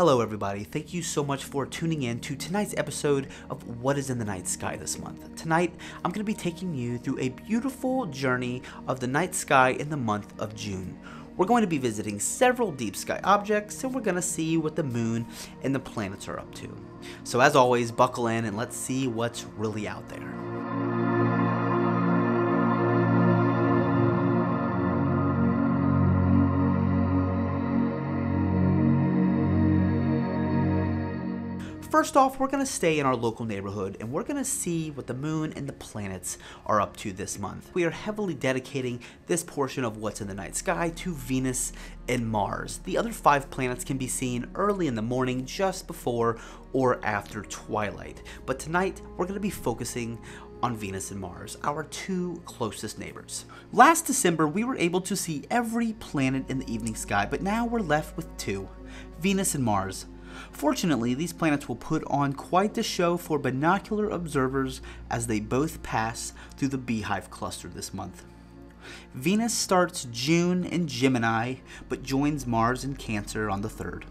Hello, everybody. Thank you so much for tuning in to tonight's episode of What is in the Night Sky this month. Tonight, I'm going to be taking you through a beautiful journey of the night sky in the month of June. We're going to be visiting several deep sky objects and we're going to see what the moon and the planets are up to. So, as always, buckle in and let's see what's really out there. First off, we're going to stay in our local neighborhood and we're going to see what the moon and the planets are up to this month. We are heavily dedicating this portion of what's in the night sky to Venus and Mars. The other five planets can be seen early in the morning just before or after twilight. But tonight, we're going to be focusing on Venus and Mars, our two closest neighbors. Last December, we were able to see every planet in the evening sky, but now we're left with two Venus and Mars. Fortunately, these planets will put on quite the show for binocular observers as they both pass through the Beehive cluster this month. Venus starts June in Gemini, but joins Mars in Cancer on the 3rd.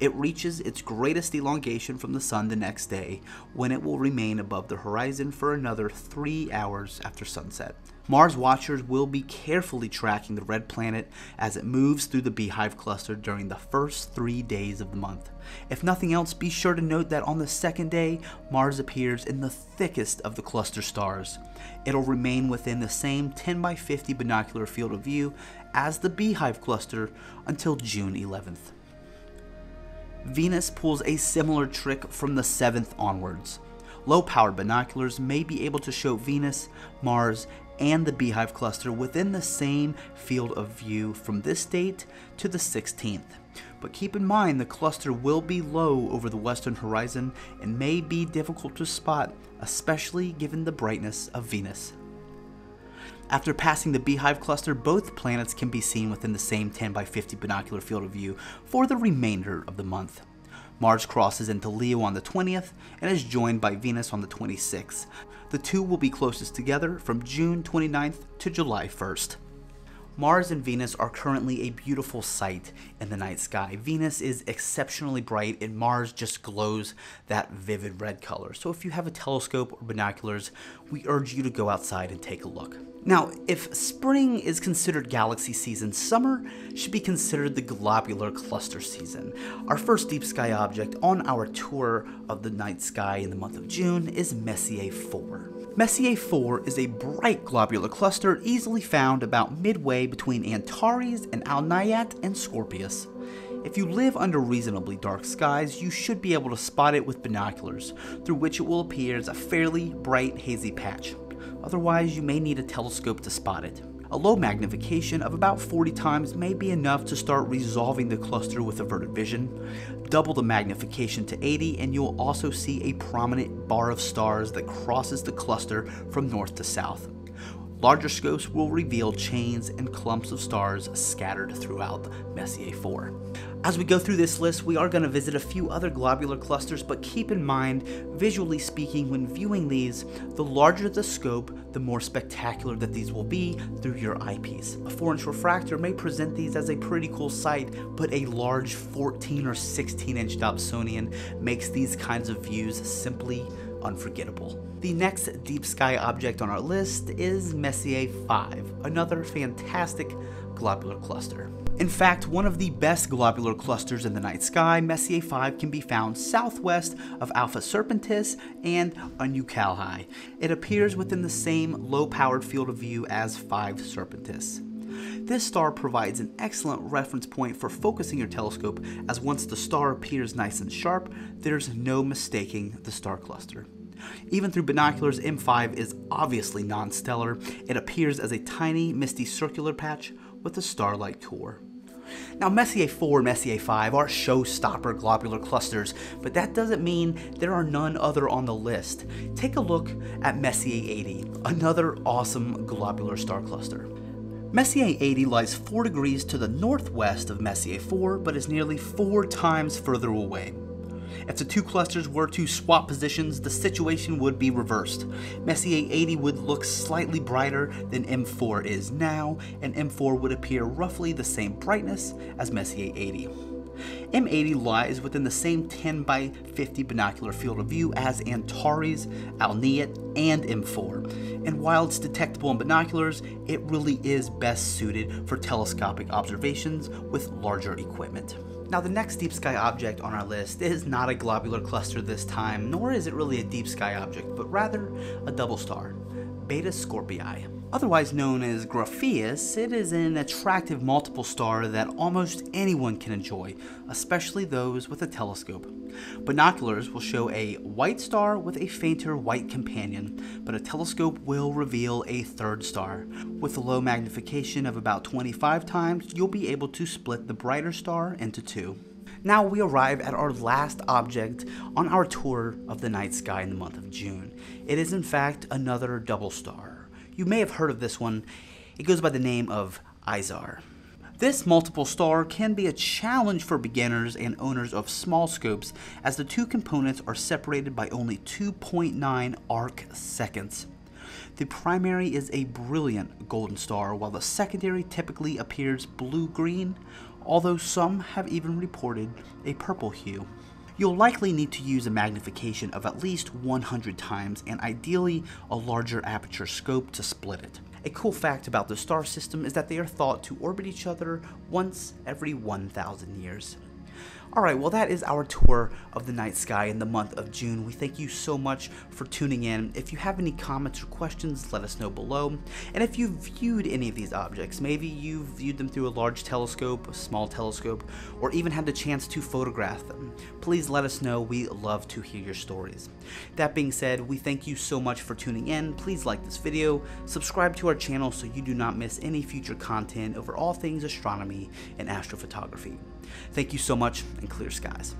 It reaches its greatest elongation from the Sun the next day, when it will remain above the horizon for another three hours after sunset. Mars watchers will be carefully tracking the red planet as it moves through the Beehive cluster during the first three days of the month. If nothing else, be sure to note that on the second day, Mars appears in the thickest of the cluster stars. It'll remain within the same 10 by 50 binocular field of view as the Beehive cluster until June 11th. Venus pulls a similar trick from the 7th onwards. Low powered binoculars may be able to show Venus, Mars, and the Beehive cluster within the same field of view from this date to the 16th. But keep in mind the cluster will be low over the western horizon and may be difficult to spot, especially given the brightness of Venus. After passing the Beehive cluster, both planets can be seen within the same 10 by 50 binocular field of view for the remainder of the month. Mars crosses into Leo on the 20th and is joined by Venus on the 26th. The two will be closest together from June 29th to July 1st. Mars and Venus are currently a beautiful sight in the night sky. Venus is exceptionally bright and Mars just glows that vivid red color. So if you have a telescope or binoculars, we urge you to go outside and take a look. Now, if spring is considered galaxy season, summer should be considered the globular cluster season. Our first deep sky object on our tour of the night sky in the month of June is Messier 4. Messier 4 is a bright globular cluster easily found about midway between Antares and Alniyat and Scorpius. If you live under reasonably dark skies, you should be able to spot it with binoculars, through which it will appear as a fairly bright hazy patch. Otherwise, you may need a telescope to spot it. A low magnification of about 40 times may be enough to start resolving the cluster with averted vision. Double the magnification to 80 and you'll also see a prominent bar of stars that crosses the cluster from north to south. Larger scopes will reveal chains and clumps of stars scattered throughout Messier 4. As we go through this list, we are going to visit a few other globular clusters, but keep in mind, visually speaking, when viewing these, the larger the scope, the more spectacular that these will be through your eyepiece. A 4 inch refractor may present these as a pretty cool sight, but a large 14 or 16 inch Dobsonian makes these kinds of views simply unforgettable. The next deep sky object on our list is Messier 5, another fantastic globular cluster. In fact, one of the best globular clusters in the night sky, Messier 5 can be found southwest of Alpha Serpentis and Unukalhai. It appears within the same low-powered field of view as 5 Serpentis. This star provides an excellent reference point for focusing your telescope as once the star appears nice and sharp, there's no mistaking the star cluster. Even through binoculars, M5 is obviously non-stellar. It appears as a tiny, misty circular patch with a star-like core. Now, Messier 4 and Messier 5 are showstopper globular clusters, but that doesn't mean there are none other on the list. Take a look at Messier 80, another awesome globular star cluster. Messier 80 lies 4 degrees to the northwest of Messier 4, but is nearly 4 times further away. If the two clusters were to swap positions, the situation would be reversed. Messier 80 would look slightly brighter than M4 is now, and M4 would appear roughly the same brightness as Messier 80. M80 lies within the same 10 by 50 binocular field of view as Antares, Alniyat, and M4, and while it's detectable in binoculars, it really is best suited for telescopic observations with larger equipment. Now the next deep sky object on our list is not a globular cluster this time, nor is it really a deep sky object, but rather a double star, Beta Scorpii. Otherwise known as Graffias, it is an attractive multiple star that almost anyone can enjoy, especially those with a telescope. Binoculars will show a white star with a fainter white companion, but a telescope will reveal a third star. With a low magnification of about 25 times, you'll be able to split the brighter star into two. Now we arrive at our last object on our tour of the night sky in the month of June. It is in fact another double star. You may have heard of this one. It goes by the name of Izar. This multiple star can be a challenge for beginners and owners of small scopes as the two components are separated by only 2.9 arc seconds. The primary is a brilliant golden star while the secondary typically appears blue-green, although some have even reported a purple hue. You'll likely need to use a magnification of at least 100 times and ideally a larger aperture scope to split it. A cool fact about the star system is that they are thought to orbit each other once every 1,000 years. Alright, well that is our tour of the night sky in the month of June. We thank you so much for tuning in. If you have any comments or questions, let us know below. And if you've viewed any of these objects, maybe you've viewed them through a large telescope, a small telescope, or even had the chance to photograph them, please let us know. We love to hear your stories. That being said, we thank you so much for tuning in. Please like this video, subscribe to our channel so you do not miss any future content over all things astronomy and astrophotography. Thank you so much and clear skies.